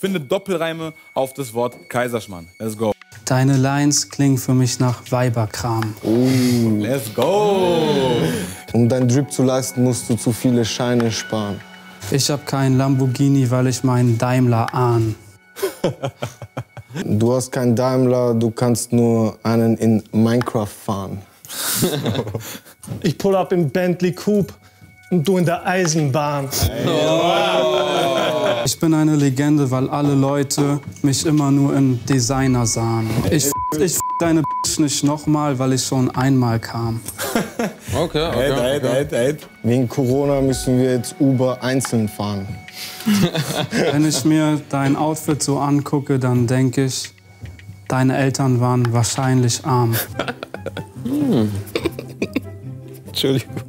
findet Doppelreime auf das Wort Kaiserschmarrn. Let's go. Deine Lines klingen für mich nach Weiberkram. Let's go. Um dein Drip zu leisten, musst du zu viele Scheine sparen. Ich hab keinen Lamborghini, weil ich meinen Daimler ahn. Du hast keinen Daimler, du kannst nur einen in Minecraft fahren. Ich pull up im Bentley Coupe und du in der Eisenbahn. Ich bin eine Legende, weil alle Leute mich immer nur in Designer sahen. Ich f ich f deine Bitch nicht nochmal, weil ich schon einmal kam. Okay, okay. Ed, Ed, okay. Ed, Ed. Wegen Corona müssen wir jetzt Uber einzeln fahren. Wenn ich mir dein Outfit so angucke, dann denke ich, deine Eltern waren wahrscheinlich arm. Entschuldigung.